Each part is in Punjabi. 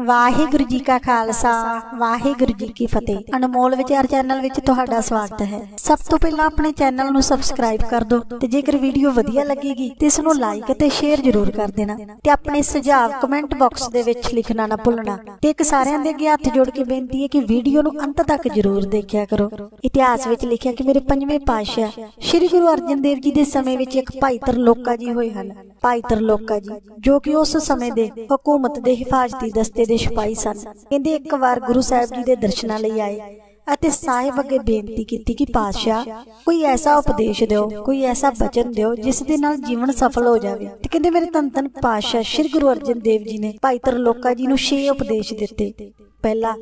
ਵਾਹਿਗੁਰੂ ਜੀ ਕਾ ਖਾਲਸਾ, ਵਾਹਿਗੁਰੂ ਜੀ ਕੀ ਫਤਿਹ। ਅਨਮੋਲ ਵਿਚਾਰ ਚੈਨਲ ਵਿੱਚ ਤੁਹਾਡਾ ਸਵਾਗਤ ਹੈ। ਸਭ ਤੋਂ ਪਹਿਲਾਂ ਆਪਣੇ ਚੈਨਲ ਨੂੰ ਸਬਸਕ੍ਰਾਈਬ ਕਰ ਦਿਓ ਤੇ ਜੇਕਰ ਵੀਡੀਓ ਵਧੀਆ ਲੱਗੇਗੀ ਤੇ ਇਸ ਨੂੰ ਲਾਈਕ ਅਤੇ ਸ਼ੇਅਰ ਜ਼ਰੂਰ ਕਰ ਦੇਣਾ ਤੇ ਆਪਣੇ ਸੁਝਾਅ ਕਮੈਂਟ ਬਾਕਸ ਦੇ ਵਿੱਚ ਲਿਖਣਾ ਨਾ ਭੁੱਲਣਾ ਤੇ ਇੱਕ ਸਾਰਿਆਂ ਦੇ ਅੱਗੇ ਹੱਥ ਜੋੜ ਕੇ ਬੇਨਤੀ ਹੈ ਕਿ ਵੀਡੀਓ ਨੂੰ ਅੰਤ ਤੱਕ ਜ਼ਰੂਰ ਦੇਖਿਆ ਕਰੋ। ਇਤਿਹਾਸ ਵਿੱਚ ਲਿਖਿਆ ਕਿ ਮੇਰੇ ਪੰਜਵੇਂ ਪਾਤਸ਼ਾਹ ਸ੍ਰੀ ਗੁਰੂ ਅਰਜਨ ਦੇਵ ਜੀ ਦੇ ਸਮੇਂ ਵਿੱਚ ਇੱਕ ਭਾਈ ਤਰਲੋਕਾ ਜੀ ਹੋਏ ਹਨ। ਭਾਈ ਤਰਲੋਕਾ ਜੀ, ਜੋ ਕਿ ਉਸ ਸਮੇਂ ਦੇ ਹਕੂਮਤ ਦੇ ਹਿਫਾਜ਼ਤੀ ਦਸਤੇ ਦੇ ਸਿਪਾਹੀ ਸਨ। ਕਹਿੰਦੇ ਇੱਕ ਵਾਰ ਗੁਰੂ ਸਾਹਿਬ ਜੀ ਦੇ ਦਰਸ਼ਨਾਂ ਲਈ ਆਏ। ਅਤੇ ਸਾਹਿਬ ਅੱਗੇ ਬੇਨਤੀ ਕੀਤੀ ਕਿ ਪਾਤਸ਼ਾਹ, ਕੋਈ ਐਸਾ ਉਪਦੇਸ਼ ਦਿਓ, ਕੋਈ ਐਸਾ ਬਚਨ ਦਿਓ ਜਿਸ ਦੇ ਨਾਲ ਜੀਵਨ ਸਫਲ ਹੋ ਜਾਵੇ। ਤੇ ਕਹਿੰਦੇ ਮੇਰੇ ਤਨ ਤਨ ਪਾਤਸ਼ਾਹ, ਸ੍ਰੀ ਗੁਰੂ ਅਰਜਨ ਦੇਵ ਜੀ ਨੇ ਭਾਈ ਤਰਲੋਕਾ ਜੀ ਨੂੰ ਛੇ ਉਪਦੇਸ਼ ਦਿੱਤੇ। ਪਹਿਲਾ,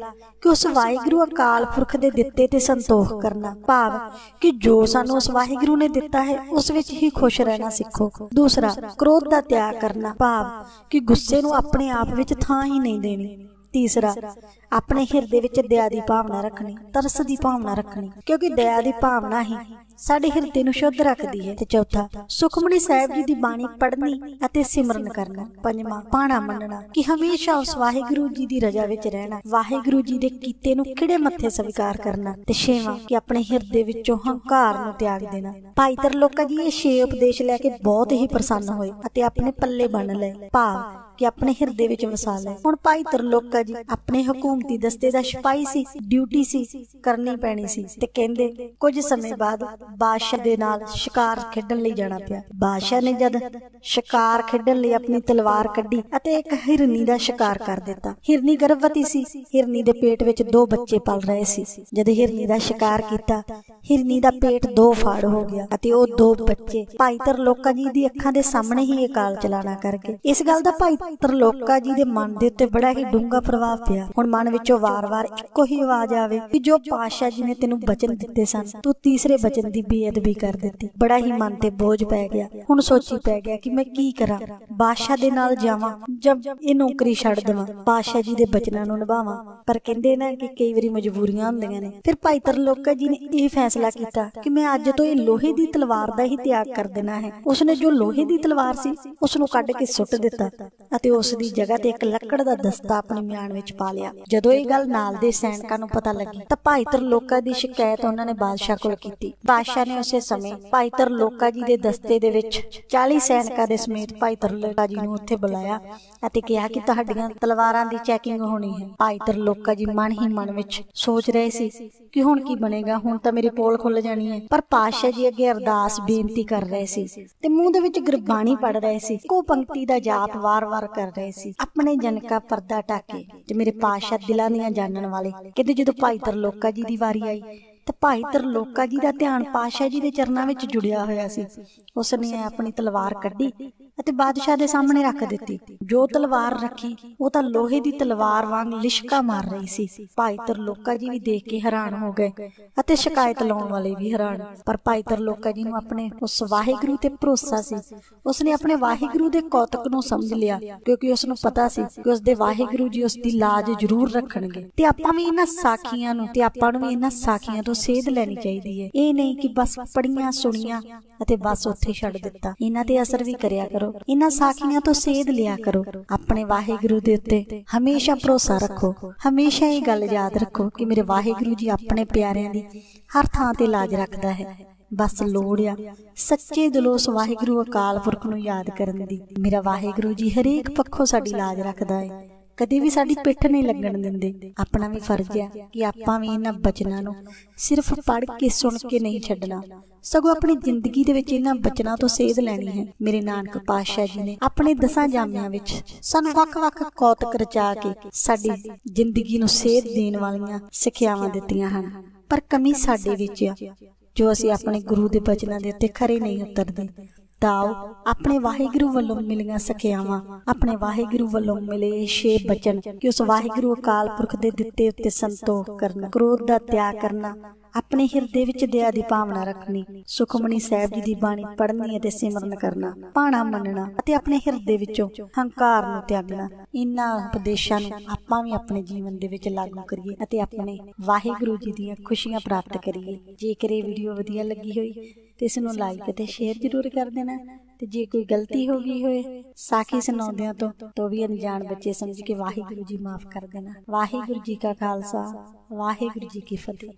ਕਿ ਉਸ ਵਾਹਿਗੁਰੂ ਅਕਾਲ ਪੁਰਖ ਦੇ ਦਿੱਤੇ ਤੇ ਸੰਤੋਖ ਕਰਨਾ। ਭਾਵ, ਕਿ ਜੋ ਸਾਨੂੰ ਉਸ ਵਾਹਿਗੁਰੂ ਨੇ ਦਿੱਤਾ ਹੈ, ਉਸ ਵਿੱਚ ਹੀ ਖੁਸ਼ ਰਹਿਣਾ ਸਿੱਖੋ। ਦੂਸਰਾ, ਕ੍ਰੋਧ ਦਾ ਤਿਆਗ ਕਰਨਾ। ਭਾਵ, ਕਿ ਗੁੱਸੇ ਨੂੰ ਆਪਣੇ ਆਪ ਵਿੱਚ ਥਾਂ ਹੀ ਨਹੀਂ ਦੇਣੀ। ਤੀਸਰਾ, ਆਪਣੇ ਹਿਰਦੇ ਵਿੱਚ ਦਇਆ ਦੀ ਭਾਵਨਾ ਰੱਖਣੀ, ਤਰਸ ਦੀ ਭਾਵਨਾ ਰੱਖਣੀ, ਕਿਉਂਕਿ ਦਇਆ ਦੀ ਭਾਵਨਾ ਹੀ ਸਾਡੇ ਹਿਰਦੇ ਨੂੰ ਸ਼ੁੱਧ ਰੱਖਦੀ ਹੈ। ਤੇ ਚੌਥਾ, ਸੁਖਮਨੀ ਸਾਹਿਬ ਜੀ ਦੀ ਬਾਣੀ ਪੜ੍ਹਨੀ ਅਤੇ ਸਿਮਰਨ ਕਰਨਾ। ਪੰਜਵਾਂ, ਪਾਣਾ ਮੰਨਣਾ ਕਿ ਹਮੇਸ਼ਾ ਉਸ ਵਾਹਿਗੁਰੂ ਜੀ ਦੀ ਰਜ਼ਾ ਵਿੱਚ ਰਹਿਣਾ, ਵਾਹਿਗੁਰੂ ਜੀ ਦੇ ਕੀਤੇ ਨੂੰ ਕਿਹੜੇ ਮੱਥੇ ਸਵੀਕਾਰ ਕਰਨਾ। ਤੇ ਛੇਵਾਂ, ਕਿ ਆਪਣੇ ਹਿਰਦੇ ਵਿੱਚੋਂ ਹੰਕਾਰ ਨੂੰ ਤਿਆਗ ਦੇਣਾ। ਭਾਈ ਤਰਲੋਕਾ ਜੀ ਇਹ ਛੇ ਉਪਦੇਸ਼ ਲੈ ਕੇ ਬਹੁਤ ਹੀ ਪ੍ਰਸੰਨ ਹੋਏ ਅਤੇ ਆਪਣੇ ਪੱਲੇ ਬੰਨ ਲਏ। ਭਾਵ ਕਿ ਆਪਣੇ ਹਿਰਦੇ ਵਿੱਚ ਵਸਾ ਲਏ ਹੁਣ ਭਾਈ ਤਰਲੋਕਾ ਜੀ ਆਪਣੇ ਹਕੂਮਤੀ ਦਸਤੇ ਦਾ ਸਿਪਾਹੀ ਸੀ, ਡਿਊਟੀ ਸੀ, ਕਰਨੀ ਪੈਣੀ ਸੀ ਤੇ ਕਹਿੰਦੇ, ਕੁਝ ਸਮੇਂ ਬਾਅਦ ਬਾਦਸ਼ਾਹ ਦੇ ਨਾਲ ਸ਼ਿਕਾਰ ਖੇਡਣ ਲਈ ਜਾਣਾ ਪਿਆ। ਬਾਦਸ਼ਾਹ ਨੇ ਜਦ ਸ਼ਿਕਾਰ ਖੇਡਣ ਲਈ ਆਪਣੀ ਤਲਵਾਰ ਕੱਢੀ ਅਤੇ ਇੱਕ ਹਿਰਨੀ ਦਾ ਸ਼ਿਕਾਰ ਕਰ ਦਿੱਤਾ। ਹਿਰਨੀ ਗਰਭਵਤੀ ਸੀ। ਹਿਰਨੀ ਦੇ ਪੇਟ ਵਿੱਚ ਦੋ ਬੱਚੇ ਪਲ ਰਹੇ ਸੀ। ਜਦ ਹਿਰਨੀ ਦਾ ਸ਼ਿਕਾਰ ਕੀਤਾ, ਹਿਰਨੀ ਦਾ ਪੇਟ ਦੋ ਫਾੜ ਹੋ ਗਿਆ ਅਤੇ ਉਹ ਦੋ ਬੱਚੇ। ਭਾਈ ਤਰਲੋਕਾ ਜੀ ਦੀ ਅੱਖਾਂ ਦੇ ਸਾਹਮਣੇ ਹੀ ਅਕਾਲ ਚਲਾਣਾ ਕਰ ਗਏ ਇਸ ਗੱਲ ਦਾ ਭਾਈ ਭਾਈ ਤਰਲੋਕਾ ਜੀ ਦੇ ਮਨ ਦੇ ਉੱਤੇ ਬੜਾ ਹੀ ਡੂੰਘਾ ਪ੍ਰਭਾਵ ਪਿਆ। ਹੁਣ ਮਨ ਵਿੱਚੋਂ ਵਾਰ-ਵਾਰ ਇੱਕੋ ਹੀ ਆਵਾਜ਼ ਆਵੇ ਕਿ ਜੋ ਪਾਤਸ਼ਾਹ ਜੀ ਨੇ ਤੈਨੂੰ ਬਚਨ ਦਿੱਤੇ ਸਨ, ਤੂੰ ਤੀਸਰੇ ਬਚਨ ਦੀ ਬੇਅਦਬੀ ਕਰ ਦਿੱਤੀ। ਬੜਾ ਹੀ ਮਨ ਤੇ ਬੋਝ ਪੈ ਗਿਆ। ਹੁਣ ਸੋਚੀ ਪੈ ਗਿਆ ਕਿ ਮੈਂ ਕੀ ਕਰਾਂ? ਬਾਦਸ਼ਾਹ ਦੇ ਨਾਲ ਜਾਵਾਂ ਜਦ ਇਹ ਨੌਕਰੀ ਛੱਡ ਦੇਵਾਂ? ਬਾਦਸ਼ਾਹ ਜੀ ਦੇ ਬਚਨਾਂ ਨੂੰ ਨਿਭਾਵਾਂ? ਪਰ ਕਹਿੰਦੇ ਨਾ ਕਿ ਕਈ ਵਾਰੀ ਮਜਬੂਰੀਆਂ ਹੁੰਦੀਆਂ ਨੇ। ਫਿਰ ਭਾਈ ਤਰਲੋਕਾ ਜੀ ਨੇ ਇਹ ਫੈਸਲਾ ਕੀਤਾ ਕਿ ਮੈਂ ਅੱਜ ਤੋਂ ਇਹ ਲੋਹੇ ਦੀ ਤਲਵਾਰ ਦਾ ਹੀ ਤਿਆਗ ਕਰ ਦੇਣਾ ਹੈ। ਉਸਨੇ ਜੋ ਲੋਹੇ ਦੀ ਤਲਵਾਰ ਸੀ ਉਸ ਨੂੰ ਕੱਢ ਕੇ ਸੁੱਟ ਦਿੱਤਾ। ਅਤੇ ਉਸ ਦੀ ਜਗ੍ਹਾ ਤੇ ਇੱਕ ਲੱਕੜ ਦਾ ਦਸਤਾ ਆਪਣੇ ਮਿਆਨ ਵਿੱਚ ਪਾ ਲਿਆ। ਜਦੋਂ ਇਹ ਗੱਲ ਨਾਲ ਦੇ ਸੈਨਿਕਾਂ ਨੂੰ ਪਤਾ ਲੱਗੀ, ਤਾਂ ਭਾਈ ਤਰਲੋਕਾ ਦੀ ਸ਼ਿਕਾਇਤ ਉਹਨਾਂ ਨੇ ਬਾਦਸ਼ਾਹ ਕੋਲ ਕੀਤੀ। ਬਾਦਸ਼ਾਹ ਨੇ ਉਸੇ ਸਮੇਂ ਭਾਈ ਤਰਲੋਕਾ ਜੀ ਦੇ ਦਸਤੇ ਦੇ ਵਿੱਚ 40 ਸੈਨਿਕਾਂ ਦੇ ਸਮੇਤ ਭਾਈ ਤਰਲੋਕਾ ਜੀ ਨੂੰ ਉੱਥੇ ਬੁਲਾਇਆ ਅਤੇ ਕਿਹਾ ਕਿ ਤੁਹਾਡੀਆਂ ਤਲਵਾਰਾਂ ਦੀ ਚੈਕਿੰਗ ਹੋਣੀ ਹੈ। ਭਾਈ ਤਰਲੋਕਾ ਜੀ ਮਨ ਹੀ ਮਨ ਵਿੱਚ ਸੋਚ ਰਹੇ ਸੀ ਕਿ ਹੁਣ ਕੀ ਬਣੇਗਾ, ਹੁਣ ਤਾਂ ਮੇਰੀ ਪੋਲ ਖੁੱਲ ਜਾਣੀ ਹੈ। ਪਰ ਪਾਤਸ਼ਾਹ ਜੀ ਅੱਗੇ ਅਰਦਾਸ, ਬੇਨਤੀ ਕਰ ਰਹੇ ਸੀ ਤੇ ਮੂੰਹ ਦੇ ਵਿੱਚ ਗੁਰਬਾਣੀ ਪੜ ਰਹੇ ਸੀ। ਕੋ ਪੰਕਤੀ ਦਾ ਜਾਪ ਵਾਰ-ਵਾਰ ਕਰ ਰਹੇ ਸੀ। ਆਪਣੇ ਜਨ ਕਾ ਪਰਦਾ ਟਾਕੇ ਤੇ ਮੇਰੇ ਪਾਤਸ਼ਾਹ ਦਿਲਾਂ ਦੀਆਂ ਜਾਣਨ ਵਾਲੇ ਕਹਿੰਦੇ ਜਦੋਂ ਭਾਈ ਤਰਲੋਕਾ ਜੀ ਦੀ ਵਾਰੀ ਆਈ ਤਾਂ ਭਾਈ ਤਰਲੋਕਾ ਜੀ ਦਾ ਧਿਆਨ ਪਾਤਸ਼ਾਹ ਜੀ ਦੇ ਚਰਨਾਂ ਵਿੱਚ ਜੁੜਿਆ ਹੋਇਆ ਸੀ। ਉਸ ਨੇ ਆਪਣੀ ਤਲਵਾਰ ਕੱਢੀ। ਅਤੇ ਬਾਦਸ਼ਾਹ ਦੇ ਸਾਹਮਣੇ ਰੱਖ ਦਿੱਤੀ। ਜੋ ਤਲਵਾਰ ਰੱਖੀ, ਉਹ ਤਾਂ ਲੋਹੇ ਦੀ ਤਲਵਾਰ ਵਾਂਗ ਲਿਸ਼ਕਾ ਮਾਰ ਰਹੀ ਸੀ। ਭਾਈ ਤਰਲੋਕਾ ਜੀ ਵੀ ਦੇਖ ਕੇ ਹੈਰਾਨ ਹੋ ਗਏ ਅਤੇ ਸ਼ਿਕਾਇਤ ਲਾਉਣ ਵਾਲੇ ਵੀ ਹੈਰਾਨ। ਪਰ ਭਾਈ ਤਰਲੋਕਾ ਜੀ ਨੂੰ ਆਪਣੇ ਉਸ ਵਾਹਿਗੁਰੂ ਤੇ ਭਰੋਸਾ ਸੀ। ਉਸ ਆਪਣੇ ਵਾਹਿਗੁਰੂ ਦੇ ਕੌਤਕ ਨੂੰ ਸਮਝ ਲਿਆ, ਕਿਉਂਕਿ ਉਸ ਨੂੰ ਪਤਾ ਸੀ ਕਿ ਉਸ ਦੇ ਵਾਹਿਗੁਰੂ ਜੀ ਉਸ ਦੀ ਲਾਜ ਜ਼ਰੂਰ ਰੱਖਣਗੇ। ਤੇ ਆਪਾਂ ਵੀ ਇਹਨਾਂ ਸਾਖੀਆਂ ਨੂੰ, ਤੇ ਆਪਾਂ ਨੂੰ ਵੀ ਇਹਨਾਂ ਸਾਖੀਆਂ ਤੋਂ ਸੇਧ ਲੈਣੀ ਚਾਹੀਦੀ ਹੈ ਇਹ ਨਹੀਂ ਕਿ ਬਸ ਪੜੀਆਂ ਸੁਣੀਆਂ ਅਤੇ ਬਸ ਉੱਥੇ ਛੱਡ ਦਿੱਤਾ। ਇਹਨਾਂ ਤੇ ਅਸਰ ਵੀ ਕਰਿਆ ਕਰੋ। ਇਹਨਾਂ ਸਾਖੀਆਂ ਤੋਂ ਸੇਧ ਲਿਆ ਕਰੋ। ਆਪਣੇ ਵਾਹਿਗੁਰੂ ਦੇ ਉੱਤੇ ਹਮੇਸ਼ਾ ਭਰੋਸਾ ਰੱਖੋ। ਹਮੇਸ਼ਾ ਇਹ ਗੱਲ ਯਾਦ ਰੱਖੋ ਕਿ ਮੇਰੇ ਵਾਹਿਗੁਰੂ ਜੀ ਆਪਣੇ ਪਿਆਰਿਆਂ ਦੀ ਹਰ ਥਾਂ ਤੇ ਲਾਜ ਰੱਖਦਾ ਹੈ। ਬਸ ਲੋੜ ਆ ਸੱਚੇ ਦਿਲੋਂ ਉਸ ਵਾਹਿਗੁਰੂ ਅਕਾਲ ਪੁਰਖ ਨੂੰ ਯਾਦ ਕਰਨ ਦੀ। ਮੇਰਾ ਵਾਹਿਗੁਰੂ ਜੀ ਹਰੇਕ ਪੱਖੋਂ ਸਾਡੀ ਲਾਜ ਰੱਖਦਾ ਹੈ। ਕਦੇ ਵੀ ਸਾਡੀ ਪਿੱਠ ਨਹੀਂ ਲੱਗਣ ਦਿੰਦੇ। ਆਪਣਾ ਵੀ ਫਰਜ਼ ਹੈ ਕਿ ਆਪਾਂ ਵੀ ਇਹਨਾਂ ਬਚਨਾਂ ਨੂੰ ਸਿਰਫ ਪੜ੍ਹ ਕੇ ਸੁਣ ਕੇ ਨਹੀਂ ਛੱਡਣਾ। ਸਗੋਂ ਆਪਣੀ ਜ਼ਿੰਦਗੀ ਦੇ ਵਿੱਚ ਇਹਨਾਂ ਬਚਨਾਂ ਤੋਂ ਸੇਧ ਲੈਣੀ ਹੈ। ਮੇਰੇ ਨਾਨਕ ਪਾਤਸ਼ਾਹ ਜੀ ਨੇ ਆਪਣੇ ਦਸਾਂ ਜਾਮਿਆਂ ਵਿੱਚ ਸਾਨੂੰ ਵੱਖ-ਵੱਖ ਕੌਤਕ ਰਚਾ ਕੇ ਸਾਡੀ ਜ਼ਿੰਦਗੀ ਨੂੰ ਸੇਧ ਦੇਣ ਵਾਲੀਆਂ ਸਿੱਖਿਆਵਾਂ ਦਿੱਤੀਆਂ ਹਨ। ਪਰ ਕਮੀ ਸਾਡੇ ਵਿੱਚ ਆ ਜੋ ਅਸੀਂ ਆਪਣੇ ਗੁਰੂ ਦੇ ਬਚਨਾਂ ਦੇ ਉੱਤੇ ਖਰੇ ਨਹੀਂ ਉਤਰਦੇ। ਤਾਓ ਆਪਣੇ ਵਾਹਿਗੁਰੂ ਵੱਲੋਂ ਮਿਲੀਆਂ ਸਖਿਆਵਾਂ, ਆਪਣੇ ਵਾਹਿਗੁਰੂ ਵੱਲੋਂ ਮਿਲੇ ਛੇ ਬਚਨ ਕਿ ਉਸ ਵਾਹਿਗੁਰੂ ਅਕਾਲ ਪੁਰਖ ਦੇ ਦਿੱਤੇ ਉੱਤੇ ਸੰਤੋਖ ਕਰਨਾ, ਕ੍ਰੋਧ ਦਾ ਤਿਆਗ ਕਰਨਾ ਆਪਣੇ ਹਿਰਦੇ ਵਿੱਚ ਦਇਆ ਦੀ ਭਾਵਨਾ ਰੱਖਣੀ, ਸੁਖਮਨੀ ਸਾਹਿਬ ਜੀ ਦੀ ਬਾਣੀ ਪੜ੍ਹਨੀ ਅਤੇ ਸਿਮਰਨ ਕਰਨਾ, ਪਾਣਾ ਮੰਨਣਾ ਅਤੇ ਆਪਣੇ ਹਿਰਦੇ ਵਿੱਚੋਂ ਹੰਕਾਰ ਨੂੰ ਤਿਆਗਣਾ, ਇਨ੍ਹਾਂ ਉਪਦੇਸ਼ਾਂ ਨੂੰ ਆਪਾਂ ਵੀ ਆਪਣੇ ਜੀਵਨ ਦੇ ਵਿੱਚ ਲਾਗੂ ਕਰੀਏ ਅਤੇ ਆਪਣੇ ਵਾਹਿਗੁਰੂ ਜੀ ਦੀਆਂ ਖੁਸ਼ੀਆਂ ਪ੍ਰਾਪਤ ਕਰੀਏ। ਜੇਕਰ ਇਹ ਵੀਡੀਓ ਵਧੀਆ ਲੱਗੀ ਹੋਈ ਤੇ ਇਸ ਨੂੰ ਲਾਈਕ ਅਤੇ ਸ਼ੇਅਰ ਜ਼ਰੂਰ ਕਰ ਦੇਣਾ ਤੇ ਜੇ ਕੋਈ ਗਲਤੀ ਹੋ ਗਈ ਹੋਏ, ਸਾਖੀ ਸੁਣਾਉਂਦਿਆਂ ਤੋਂ, ਤੋ ਵੀ ਅਣਜਾਣ ਬੱਚੇ ਸਮਝ ਕੇ ਵਾਹਿਗੁਰੂ ਜੀ ਮਾਫ ਕਰ ਦੇਣਾ। ਵਾਹਿਗੁਰੂ ਜੀ ਕਾ ਖਾਲਸਾ, ਵਾਹਿਗੁਰੂ ਜੀ ਕੀ ਫਤਿਹ।